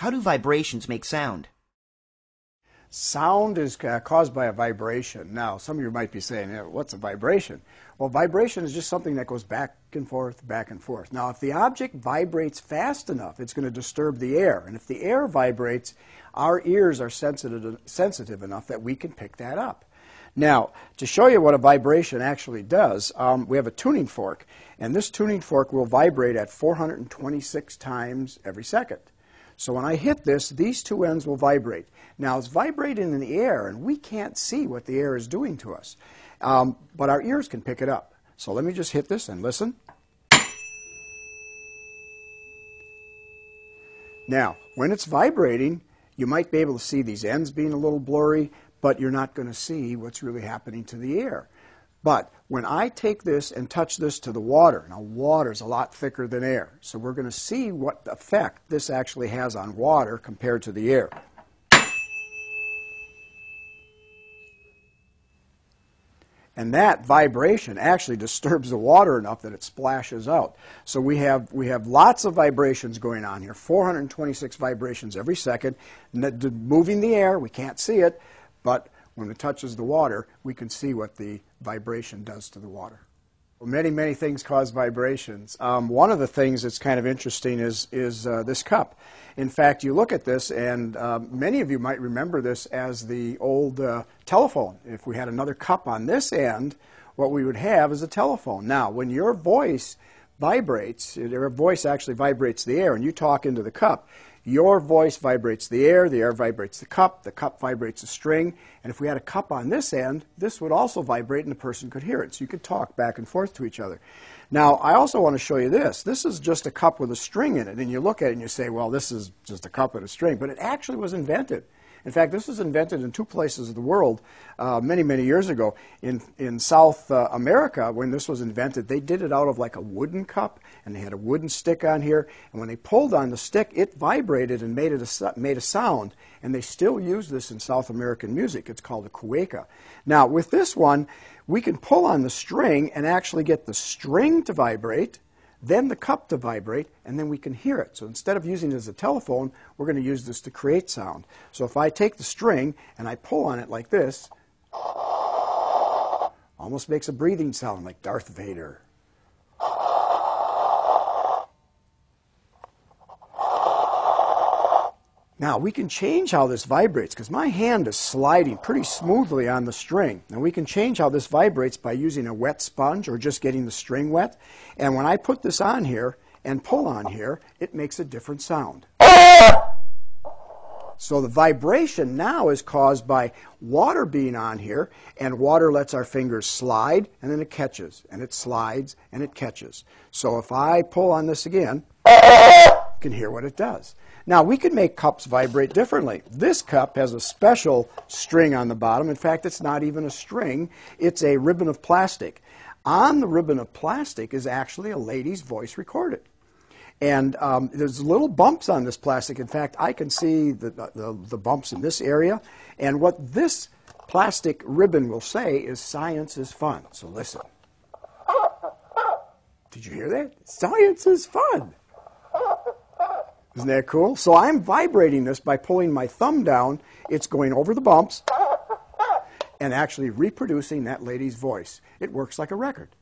How do vibrations make sound? Sound is uh, caused by a vibration. Now, some of you might be saying, what's a vibration? Well, vibration is just something that goes back and forth, back and forth. Now, if the object vibrates fast enough, it's going to disturb the air. And if the air vibrates, our ears are sensitive, sensitive enough that we can pick that up. Now, to show you what a vibration actually does, um, we have a tuning fork. And this tuning fork will vibrate at 426 times every second. So when I hit this, these two ends will vibrate. Now it's vibrating in the air, and we can't see what the air is doing to us. Um, but our ears can pick it up. So let me just hit this and listen. Now, when it's vibrating, you might be able to see these ends being a little blurry, but you're not going to see what's really happening to the air. But when I take this and touch this to the water, now water is a lot thicker than air, so we're going to see what effect this actually has on water compared to the air. And that vibration actually disturbs the water enough that it splashes out. So we have, we have lots of vibrations going on here, 426 vibrations every second, moving the air. We can't see it, but when it touches the water, we can see what the vibration does to the water. Many, many things cause vibrations. Um, one of the things that's kind of interesting is, is uh, this cup. In fact, you look at this, and uh, many of you might remember this as the old uh, telephone. If we had another cup on this end, what we would have is a telephone. Now, when your voice vibrates, your voice actually vibrates the air, and you talk into the cup, your voice vibrates the air, the air vibrates the cup, the cup vibrates the string, and if we had a cup on this end, this would also vibrate and the person could hear it. So you could talk back and forth to each other. Now, I also want to show you this. This is just a cup with a string in it, and you look at it and you say, well, this is just a cup with a string, but it actually was invented. In fact, this was invented in two places of the world uh, many, many years ago. In, in South uh, America, when this was invented, they did it out of like a wooden cup, and they had a wooden stick on here. And when they pulled on the stick, it vibrated and made, it a, made a sound. And they still use this in South American music. It's called a cuíca. Now, with this one, we can pull on the string and actually get the string to vibrate then the cup to vibrate, and then we can hear it. So instead of using it as a telephone, we're going to use this to create sound. So if I take the string and I pull on it like this, almost makes a breathing sound like Darth Vader. Now we can change how this vibrates because my hand is sliding pretty smoothly on the string. And we can change how this vibrates by using a wet sponge or just getting the string wet. And when I put this on here and pull on here, it makes a different sound. So the vibration now is caused by water being on here, and water lets our fingers slide, and then it catches, and it slides, and it catches. So if I pull on this again, can hear what it does. Now, we could make cups vibrate differently. This cup has a special string on the bottom. In fact, it's not even a string, it's a ribbon of plastic. On the ribbon of plastic is actually a lady's voice recorded. And um, there's little bumps on this plastic. In fact, I can see the, the, the bumps in this area. And what this plastic ribbon will say is science is fun. So listen. Did you hear that? Science is fun. Isn't that cool? So I'm vibrating this by pulling my thumb down. It's going over the bumps and actually reproducing that lady's voice. It works like a record.